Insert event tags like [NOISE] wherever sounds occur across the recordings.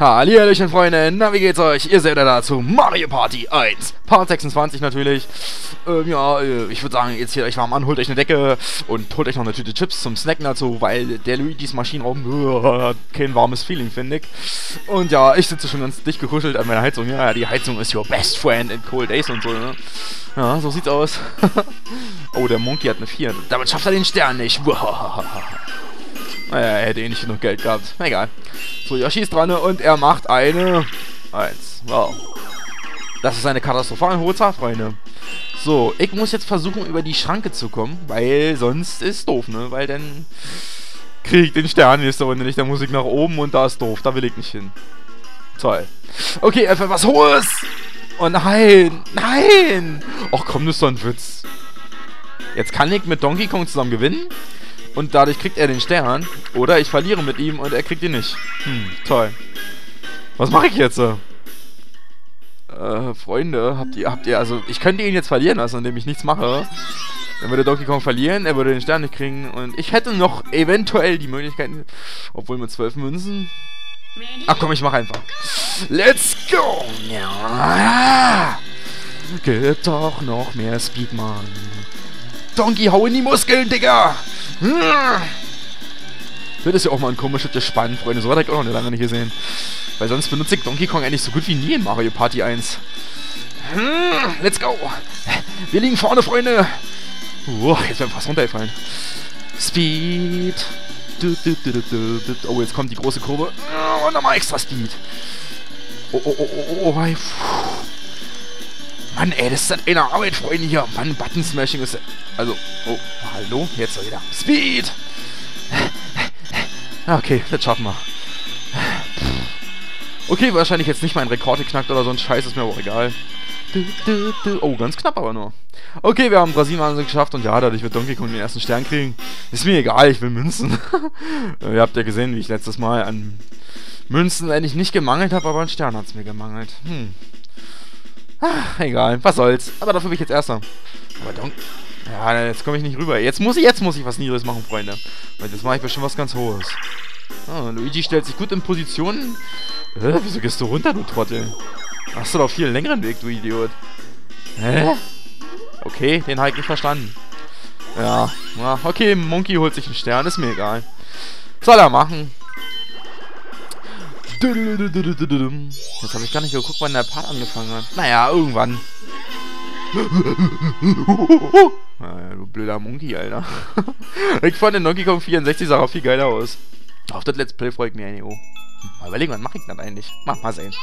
Hallihallöchen, Freunde, na, wie geht's euch? Ihr seid ja dazu Mario Party 1, Part 26 natürlich. Ähm, ja, äh, ich würde sagen, jetzt hier euch warm an, holt euch eine Decke und holt euch noch eine Tüte Chips zum Snacken dazu, weil der Luigi's Maschinenraum hat kein warmes Feeling, finde ich. Und ja, ich sitze schon ganz dicht gekuschelt an meiner Heizung. Ja, die Heizung ist your best friend in cold days und so, ne? Ja, so sieht's aus. [LAUGHS] oh, der Monkey hat eine 4. Damit schafft er den Stern nicht. [LAUGHS] Naja, er hätte eh nicht genug Geld gehabt. Egal. So, Yoshi ist dran und er macht eine... Eins. Wow. Das ist eine katastrophale hohe Zahl, Freunde. So, ich muss jetzt versuchen, über die Schranke zu kommen, weil sonst ist doof, ne? Weil dann kriege ich den Stern nächste Runde nicht. Dann muss ich nach oben und da ist doof. Da will ich nicht hin. Toll. Okay, einfach was Hohes. Oh nein, nein. Ach komm, das ist doch ein Witz. Jetzt kann ich mit Donkey Kong zusammen gewinnen. Und dadurch kriegt er den Stern. Oder ich verliere mit ihm und er kriegt ihn nicht. Hm, toll. Was mache ich jetzt? Äh, Freunde, habt ihr, habt ihr, also, ich könnte ihn jetzt verlieren lassen, indem ich nichts mache. Dann würde Donkey Kong verlieren, er würde den Stern nicht kriegen und ich hätte noch eventuell die Möglichkeit, obwohl mit zwölf Münzen. Ach komm, ich mach einfach. Let's go! Ja. Gibt doch noch mehr Speed, Mann. Donkey, hau in die Muskeln, Digga! Das ist ja auch mal ein komisches Gespann, Freunde. So hat ich auch noch lange nicht gesehen. Weil sonst benutze ich Donkey Kong eigentlich so gut wie nie in Mario Party 1. Let's go! Wir liegen vorne, Freunde! Uh, jetzt werden wir fast runtergefallen. Speed! Oh, jetzt kommt die große Kurve. Und nochmal extra Speed. Oh, oh, oh, oh, oh. oh Mann, ey, das ist dann eine Arbeit, Freunde, hier. Mann, Button Smashing ist... Also, oh, hallo? Jetzt wieder. Speed! Okay, das schaffen wir. Okay, wahrscheinlich jetzt nicht mein Rekord geknackt oder so ein Scheiß, ist mir aber auch egal. Oh, ganz knapp aber nur. Okay, wir haben Brasilien also geschafft und ja, dadurch wird Donkey Kong den ersten Stern kriegen. Ist mir egal, ich will Münzen. [LAUGHS] Ihr habt ja gesehen, wie ich letztes Mal an Münzen eigentlich nicht gemangelt habe, aber an Stern hat es mir gemangelt. Hm. Ach, egal, was soll's. Aber dafür bin ich jetzt Erster. Aber Don Ja, jetzt komme ich nicht rüber. Jetzt muss ich, jetzt muss ich was Niedriges machen, Freunde. Weil jetzt mache ich bestimmt was ganz Hohes. Oh, Luigi stellt sich gut in Position. Hä, wieso gehst du runter, du Trottel? Hast du doch viel längeren Weg, du Idiot. Hä? Okay, den habe ich nicht verstanden. Ja, okay, Monkey holt sich einen Stern, ist mir egal. Soll er machen. Jetzt habe ich gar nicht geguckt, wann der Part angefangen hat. Naja, irgendwann. naja, du blöder Monkey, Alter. ich fand den Donkey Kong 64 sah auch viel geiler aus. Auf das Let's Play freut mich eigentlich auch. Mal überlegen, was mache ich denn eigentlich? Mach mal sehen.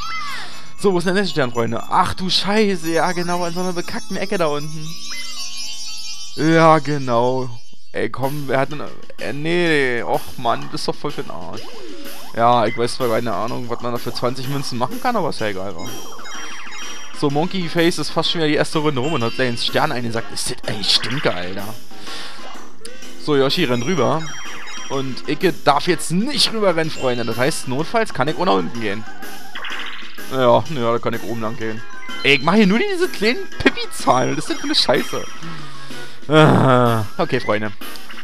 So, wo ist denn der nächste Stern, Freunde? Ach du Scheiße, ja genau, in so einer bekackten Ecke da unten. Ja, genau. Ey, komm, wer hat denn... Äh, nee, och Mann, das ist doch voll für den Arsch. Ja, ich weiß zwar keine Ahnung, was man da für 20 Münzen machen kann, aber ist ja egal. Wa? So, Monkey Face ist fast schon wieder die erste Runde rum und hat gleich ins Stern eingesagt. Ist das eigentlich Stinke, Alter. So, Yoshi rennt rüber. Und Icke darf jetzt nicht rüber rennen, Freunde. Das heißt, notfalls kann ich auch nach unten gehen. Ja, ja, da kann ich oben lang gehen. Ey, ich mache hier nur diese kleinen Pippi-Zahlen. Das ist denn für eine Scheiße. Ah, [LAUGHS] okay, Freunde.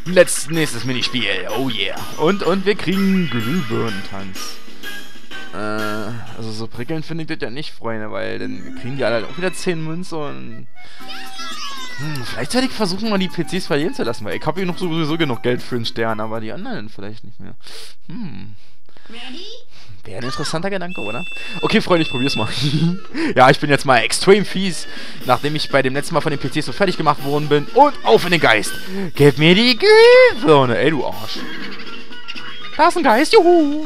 Letzt, nächstes Minispiel. Oh yeah. Und, und wir kriegen Glühbirnentanz. Äh, also so prickelnd finde ich das ja nicht, Freunde, weil dann kriegen die alle halt auch wieder 10 Münzen und... Hm, vielleicht sollte ich versuchen, mal die PCs verlieren zu lassen, weil ich habe hier noch sowieso genug Geld für einen Stern, aber die anderen vielleicht nicht mehr. Hm. Wäre ein interessanter Gedanke, oder? Okay, Freunde, ich probier's mal. [LAUGHS] ja, ich bin jetzt mal extrem fies, nachdem ich bei dem letzten Mal von den PCs so fertig gemacht worden bin. Und auf in den Geist. Gib mir die Glühbirne. Ey, du Arsch. Da ist ein Geist, juhu.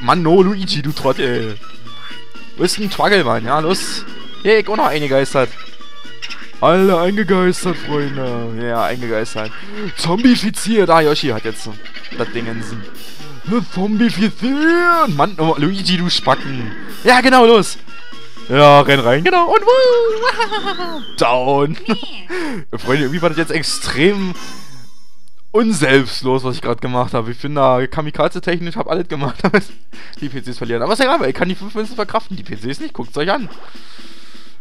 Mann, no, Luigi, du Trottel. Du bist ein Twaggle, Mann. Ja, los. Hier, ich auch noch eingegeistert. Alle eingegeistert, Freunde. Ja, eingegeistert. Zombifiziert. Ah, Yoshi hat jetzt das Ding in Sinn. Zombifizieren! Mann, oh, Luigi, du Spacken. Ja, genau, los. Ja, renn rein, genau. Und wuh, [LAUGHS] down. [LAUGHS] Freunde, irgendwie war das jetzt extrem unselbstlos, was ich gerade gemacht habe. Ich bin da kamikaze-technisch, habe alles gemacht, [LAUGHS] damit die PCs verlieren. Aber ist ja egal, ich kann die 5 Münzen verkraften. Die PCs nicht, guckt euch an.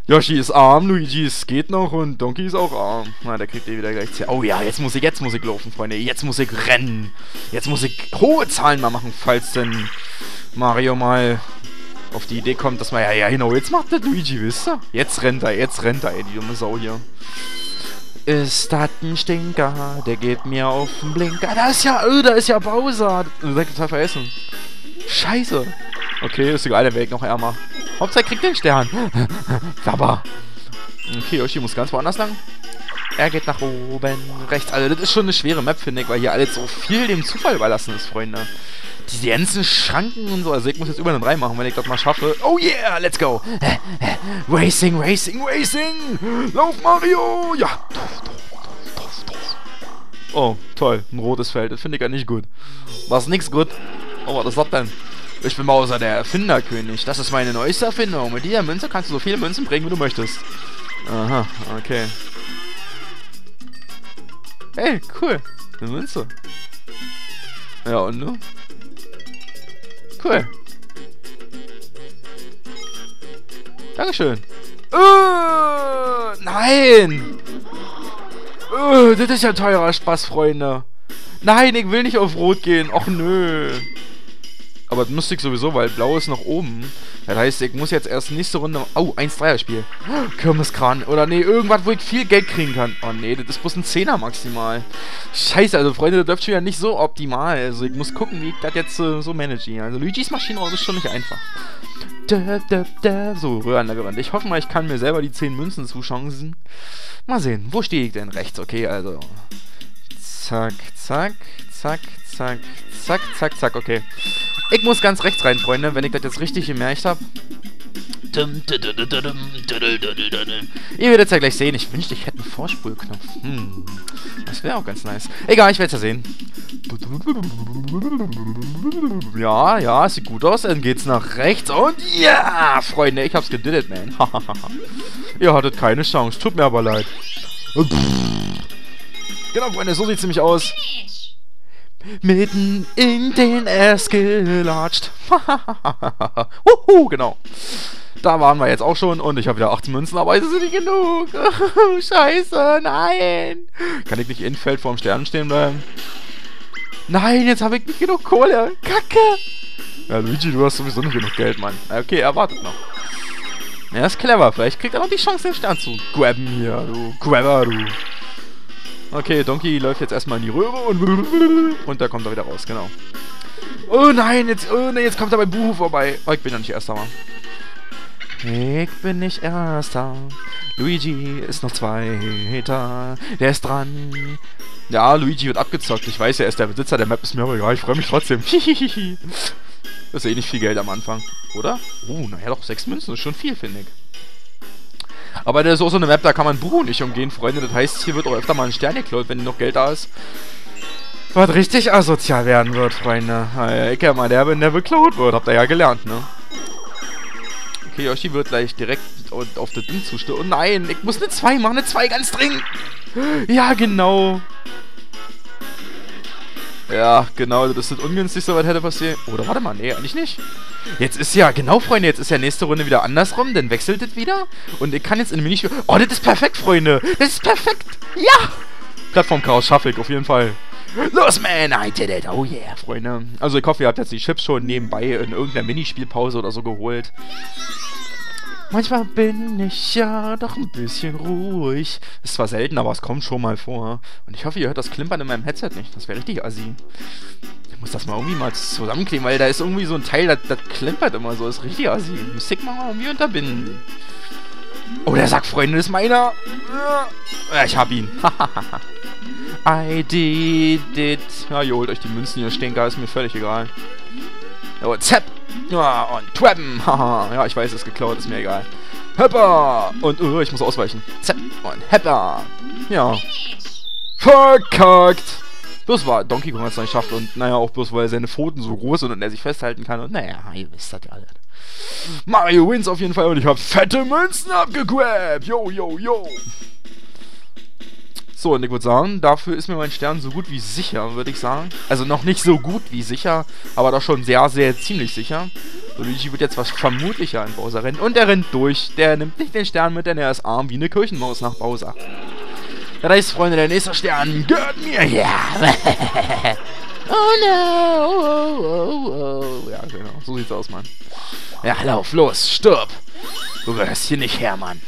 Yoshi ist arm, Luigi ist geht noch und Donkey ist auch arm. Na, der kriegt eh wieder gleich Oh ja, jetzt muss ich, jetzt muss ich laufen, Freunde. Jetzt muss ich rennen. Jetzt muss ich hohe Zahlen mal machen, falls denn Mario mal auf die Idee kommt, dass man, ja, ja, genau, jetzt macht der Luigi, wisst ihr? Jetzt rennt er, jetzt rennt er, ey, die dumme Sau hier. Ist das ein Stinker, der geht mir auf den Blinker. Da ist ja, oh, da ist ja Bowser. Das ist total vergessen. Scheiße. Okay, ist egal, der Weg noch ärmer. Hauptsache kriegt den Stern. [LAUGHS] Sabber. Okay, Yoshi muss ganz woanders lang. Er geht nach oben, rechts. Also das ist schon eine schwere Map, finde ich, weil hier alles so viel dem Zufall überlassen ist, Freunde. Diese ganzen Schranken und so. Also ich muss jetzt über eine 3 machen, wenn ich das mal schaffe. Oh yeah, let's go. [LAUGHS] Racing, Racing, Racing. Lauf, Mario. Ja. Oh, toll. Ein rotes Feld. Das finde ich ja nicht gut. Was nix gut. Oh, was ist das denn? Ich bin Mauser, der Erfinderkönig. Das ist meine neueste Erfindung. Mit dieser Münze kannst du so viele Münzen bringen, wie du möchtest. Aha, okay. Hey, cool. Eine Münze. Ja, und du? Cool. Dankeschön. Uh, nein! Uh, das ist ja teurer Spaß, Freunde. Nein, ich will nicht auf Rot gehen. Och, nö. Aber das müsste ich sowieso, weil Blau ist nach oben. Das heißt, ich muss jetzt erst nächste Runde... Oh, 1-3er-Spiel. [GASPS] Kirmeskran. Oder nee, irgendwas, wo ich viel Geld kriegen kann. Oh nee, das ist bloß ein Zehner maximal. Scheiße, also Freunde, das läuft schon ja nicht so optimal. Also ich muss gucken, wie ich das jetzt äh, so manage. Also Luigi's Maschinenraum ist schon nicht einfach. Da, da, da. So, Röhrenlabyrinth. Ich hoffe mal, ich kann mir selber die 10 Münzen zuchancen. Mal sehen, wo stehe ich denn rechts? Okay, also... Zack, zack, zack, zack, zack, zack, zack, okay. Ich muss ganz rechts rein, Freunde, wenn ich das jetzt richtig gemerkt habe. Ihr werdet es ja gleich sehen. Ich wünschte, ich hätte einen Vorspulknopf. Hm. Das wäre auch ganz nice. Egal, ich werde es ja sehen. Ja, ja, sieht gut aus. Dann geht's nach rechts. Und ja, Freunde, ich hab's gediddet, man. [LAUGHS] Ihr hattet keine Chance. Tut mir aber leid. Genau, Freunde, so sieht's nämlich aus mitten in den Ass gelatscht. [LAUGHS] Wuhu, genau. Da waren wir jetzt auch schon und ich habe wieder 18 Münzen, aber es ist nicht genug. [LAUGHS] Scheiße, nein. Kann ich nicht in Feld vorm Stern stehen bleiben? Nein, jetzt habe ich nicht genug Kohle. Kacke. Ja, Luigi, du hast sowieso nicht genug Geld, Mann. Okay, er wartet noch. Er ist clever. Vielleicht kriegt er noch die Chance, den Stern zu grabben hier, du Grabber, du. Okay, Donkey läuft jetzt erstmal in die Röhre und... Und da kommt er wieder raus, genau. Oh nein, jetzt, oh nein, jetzt kommt er bei Buhu vorbei. Oh, ich bin ja nicht Erster, Mann. Ich bin nicht Erster. Luigi ist noch Zweiter. Der ist dran. Ja, Luigi wird abgezockt. Ich weiß, er ist der Besitzer der Map. Ist mir aber egal. Ich freue mich trotzdem. [LAUGHS] das ist eh nicht viel Geld am Anfang. Oder? Oh, naja, doch. Sechs Münzen ist schon viel, finde ich. Aber das ist auch so eine Map, da kann man Buhu nicht umgehen, Freunde. Das heißt, hier wird auch öfter mal ein Stern geklaut, wenn noch Geld da ist. Was richtig asozial werden wird, Freunde. Ah, ich ja mal der, wenn der beklaut wird. Habt ihr ja gelernt, ne? Okay, Yoshi wird gleich direkt auf das Ding zustimmen. Oh nein, ich muss eine 2 machen, eine 2 ganz dringend. Ja, genau. Ja, genau, das ist das Ungünstigste, was hätte passieren. Oder warte mal, nee, eigentlich nicht. Jetzt ist ja, genau, Freunde, jetzt ist ja nächste Runde wieder andersrum, dann wechselt es wieder. Und ich kann jetzt in Minispiel... Oh, das ist perfekt, Freunde. Das ist perfekt. Ja. Plattform-Chaos schaffe ich, auf jeden Fall. Los, man, I did it. Oh yeah, Freunde. Also ich hoffe, ihr habt jetzt die Chips schon nebenbei in irgendeiner Minispielpause oder so geholt. Manchmal bin ich ja doch ein bisschen ruhig. Ist zwar selten, aber es kommt schon mal vor. Und ich hoffe, ihr hört das Klimpern in meinem Headset nicht. Das wäre richtig assi. Ich muss das mal irgendwie mal zusammenkleben, weil da ist irgendwie so ein Teil, das, das klimpert immer so. Ist richtig assi. Muss ich mal irgendwie unterbinden. Oh, der sagt, Freunde, ist meiner. Ja, ich hab ihn. [LAUGHS] I did it. Ja, ihr holt euch die Münzen, ihr Stinker, ist mir völlig egal. Oh, Zepp. Ja, und Twabben. [LAUGHS] ja, ich weiß, es ist geklaut, ist mir egal. Hepper. Und, uh, ich muss ausweichen. Zepp und Hepper. Ja. Verkackt. Bloß war Donkey Kong hat es nicht geschafft und naja, auch bloß weil seine Pfoten so groß sind und er sich festhalten kann und naja, ihr wisst das ja alle. Mario wins auf jeden Fall und ich habe fette Münzen abgegrabt. Yo, yo, yo. So, und ich würde sagen, dafür ist mir mein Stern so gut wie sicher, würde ich sagen. Also noch nicht so gut wie sicher, aber doch schon sehr, sehr ziemlich sicher. So, Luigi wird jetzt was vermutlicher an Bowser rennen. Und er rennt durch. Der nimmt nicht den Stern mit, denn er ist arm wie eine Kirchenmaus nach Bowser. Das heißt, Freunde, der nächste Stern gehört mir. Ja. [LAUGHS] oh no. Oh, oh, oh. Ja, genau. So sieht's aus, Mann. Ja, lauf, los, stirb! Du gehörst hier nicht her, Mann.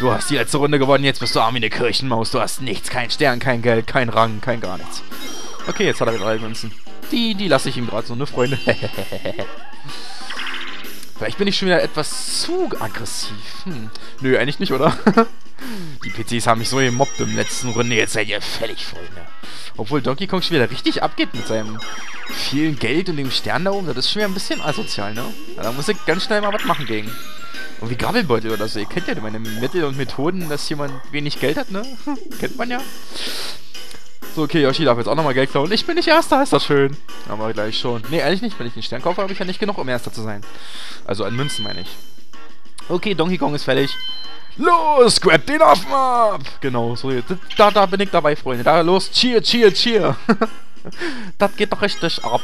Du hast die letzte Runde gewonnen, jetzt bist du arm wie eine Kirchenmaus. Du hast nichts, kein Stern, kein Geld, kein Rang, kein gar nichts. Okay, jetzt hat er wieder drei Münzen. Die, die lasse ich ihm gerade so, ne, Freunde? [LAUGHS] Vielleicht bin ich schon wieder etwas zu aggressiv. Hm. Nö, eigentlich nicht, oder? [LAUGHS] Die PCs haben mich so gemobbt im letzten Runde. Jetzt seid ihr fällig, Freunde. Obwohl Donkey Kong schon wieder richtig abgeht mit seinem vielen Geld und dem Stern da oben. Das ist schon wieder ein bisschen asozial, ne? Da muss ich ganz schnell mal was machen gegen. Und wie Grabbelbeutel oder so. Ihr kennt ja meine Mittel und Methoden, dass jemand wenig Geld hat, ne? [LAUGHS] Kennt man ja. So, okay, Yoshi darf jetzt auch nochmal Geld klauen. Ich bin nicht Erster, ist das schön. Aber gleich schon. Nee, ehrlich nicht. Wenn ich einen Stern kaufe, habe ich ja nicht genug, um Erster zu sein. Also an Münzen, meine ich. Okay, Donkey Kong ist fertig. Los, grab den Affen ab! Genau, so jetzt. Da, da bin ich dabei, Freunde. Da, los, cheer, cheer, cheer. [LAUGHS] das geht doch richtig ab.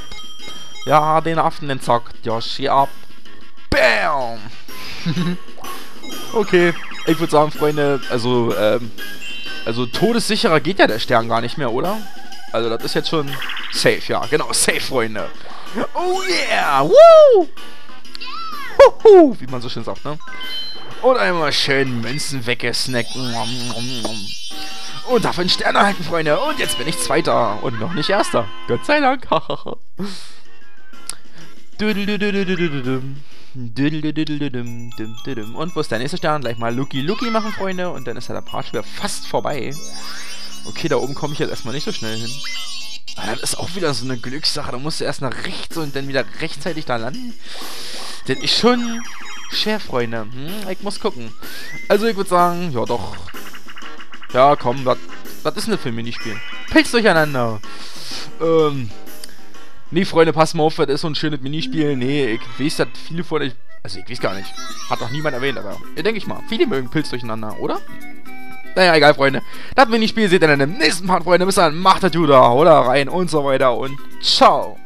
Ja, den Affen, den zackt Yoshi ab. Bam! [LAUGHS] okay, ich würde sagen, Freunde, also, ähm, also todessicherer geht ja der Stern gar nicht mehr, oder? Also das ist jetzt schon safe, ja. Genau, safe, Freunde. Oh yeah! Woo! Huhu, wie man so schön sagt, ne? Und einmal schön Münzen weggesnacken. Und dafür einen Stern erhalten, Freunde. Und jetzt bin ich Zweiter. Und noch nicht Erster. Gott sei Dank. Und wo ist der nächste Stern? Gleich mal Lucky Lucky machen, Freunde. Und dann ist ja der Part wieder fast vorbei. Okay, da oben komme ich jetzt erstmal nicht so schnell hin. Aber das ist auch wieder so eine Glückssache. Da musst du erst nach rechts und dann wieder rechtzeitig da landen. Das ist schon schwer, Freunde. Hm, ich muss gucken. Also ich würde sagen, ja doch. Ja, komm, was ist denn für ein Minispiel? Pilz durcheinander. Ähm, Nee, Freunde, pass mal auf, das ist so ein schönes Minispiel. Nee, ich weiß, dass viele von euch... Also, ich weiß gar nicht. Hat noch niemand erwähnt, aber... Ja, denke ich mal. Viele mögen Pilz durcheinander, oder? Naja, egal, Freunde. Das Minispiel seht ihr dann im nächsten Part, Freunde. Bis dann, macht das Juda, oder rein und so weiter und ciao.